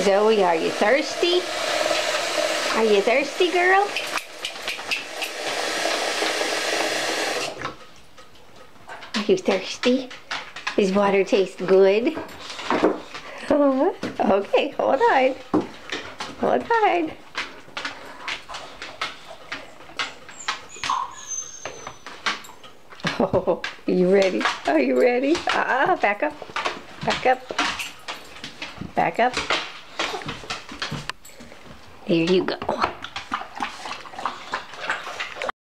Zoe, are you thirsty? Are you thirsty, girl? Are you thirsty? Does water taste good? Uh, okay, hold on. Hold on. Oh, are you ready? Are you ready? Ah, uh, back up. Back up. Back up. There you go.